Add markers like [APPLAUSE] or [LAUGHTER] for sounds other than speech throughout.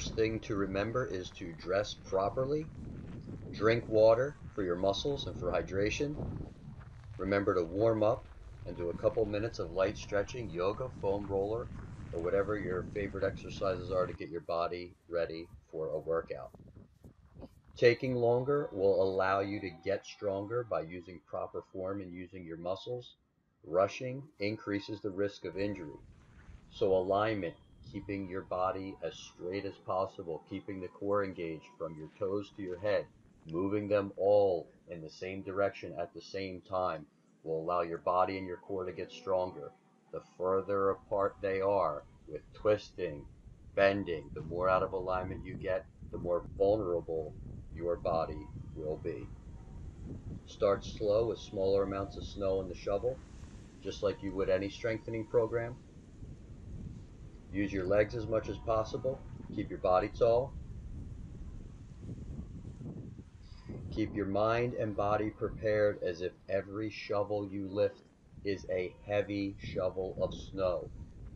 first thing to remember is to dress properly, drink water for your muscles and for hydration. Remember to warm up and do a couple minutes of light stretching, yoga, foam roller, or whatever your favorite exercises are to get your body ready for a workout. Taking longer will allow you to get stronger by using proper form and using your muscles. Rushing increases the risk of injury. So alignment, keeping your body as straight as possible, keeping the core engaged from your toes to your head, moving them all in the same direction at the same time will allow your body and your core to get stronger. The further apart they are with twisting, bending, the more out of alignment you get, the more vulnerable your body will be. Start slow with smaller amounts of snow in the shovel, just like you would any strengthening program. Use your legs as much as possible. Keep your body tall. Keep your mind and body prepared as if every shovel you lift is a heavy shovel of snow.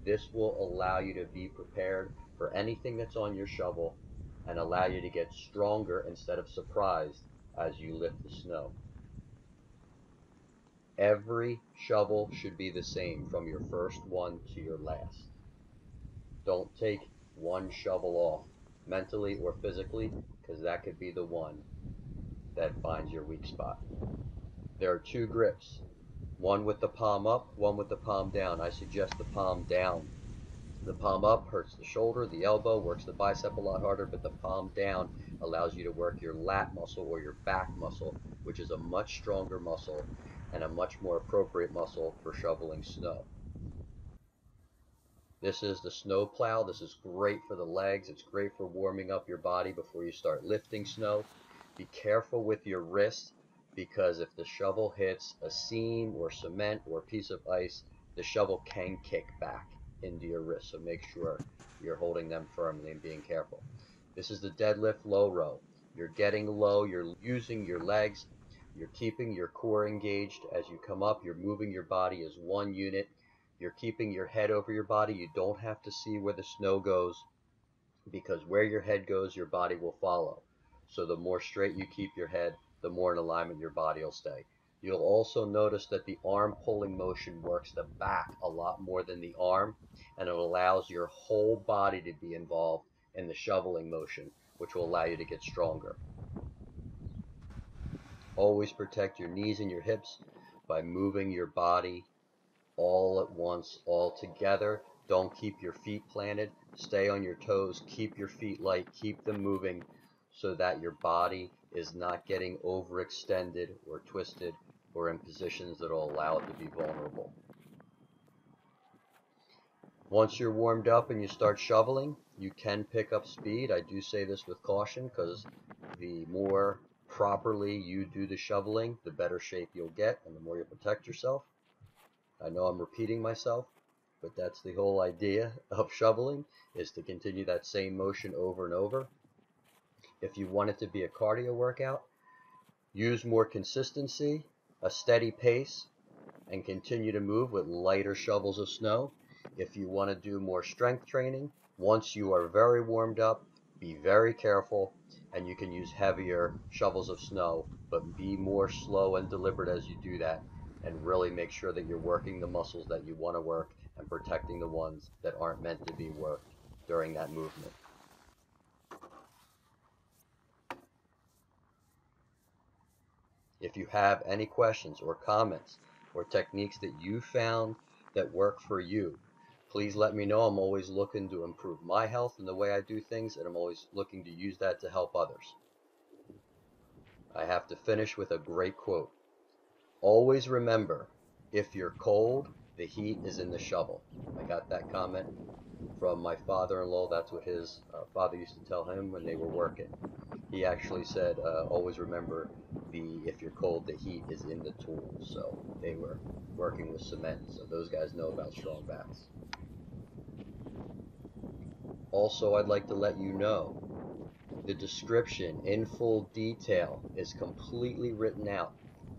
This will allow you to be prepared for anything that's on your shovel and allow you to get stronger instead of surprised as you lift the snow. Every shovel should be the same from your first one to your last. Don't take one shovel off mentally or physically because that could be the one that finds your weak spot. There are two grips, one with the palm up, one with the palm down. I suggest the palm down the palm up hurts the shoulder, the elbow works the bicep a lot harder, but the palm down allows you to work your lat muscle or your back muscle, which is a much stronger muscle and a much more appropriate muscle for shoveling snow. This is the snow plow. This is great for the legs. It's great for warming up your body before you start lifting snow. Be careful with your wrist because if the shovel hits a seam or cement or a piece of ice, the shovel can kick back into your wrist. So make sure you're holding them firmly and being careful. This is the deadlift low row. You're getting low, you're using your legs, you're keeping your core engaged as you come up, you're moving your body as one unit, you're keeping your head over your body. You don't have to see where the snow goes because where your head goes, your body will follow. So the more straight you keep your head, the more in alignment your body will stay. You'll also notice that the arm pulling motion works the back a lot more than the arm, and it allows your whole body to be involved in the shoveling motion, which will allow you to get stronger. Always protect your knees and your hips by moving your body all at once, all together. Don't keep your feet planted. Stay on your toes. Keep your feet light. Keep them moving so that your body is not getting overextended or twisted or in positions that will allow it to be vulnerable. Once you're warmed up and you start shoveling, you can pick up speed. I do say this with caution because the more properly you do the shoveling, the better shape you'll get and the more you protect yourself. I know I'm repeating myself, but that's the whole idea [LAUGHS] of shoveling is to continue that same motion over and over. If you want it to be a cardio workout, use more consistency a steady pace and continue to move with lighter shovels of snow. If you want to do more strength training, once you are very warmed up, be very careful and you can use heavier shovels of snow, but be more slow and deliberate as you do that and really make sure that you're working the muscles that you want to work and protecting the ones that aren't meant to be worked during that movement. If you have any questions or comments or techniques that you found that work for you, please let me know. I'm always looking to improve my health and the way I do things, and I'm always looking to use that to help others. I have to finish with a great quote. Always remember, if you're cold, the heat is in the shovel. I got that comment from my father-in-law. That's what his uh, father used to tell him when they were working. He actually said, uh, always remember the if you're cold, the heat is in the tool. So they were working with cement. So those guys know about strong bats. Also, I'd like to let you know the description in full detail is completely written out.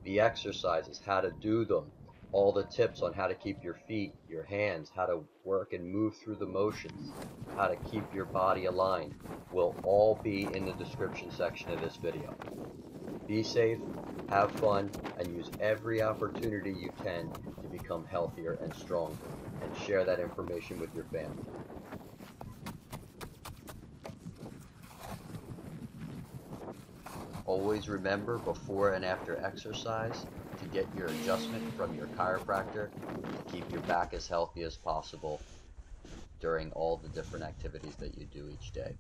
The exercises, how to do them, All the tips on how to keep your feet, your hands, how to work and move through the motions, how to keep your body aligned will all be in the description section of this video. Be safe, have fun, and use every opportunity you can to become healthier and stronger, and share that information with your family. Always remember before and after exercise to get your adjustment from your chiropractor to keep your back as healthy as possible during all the different activities that you do each day.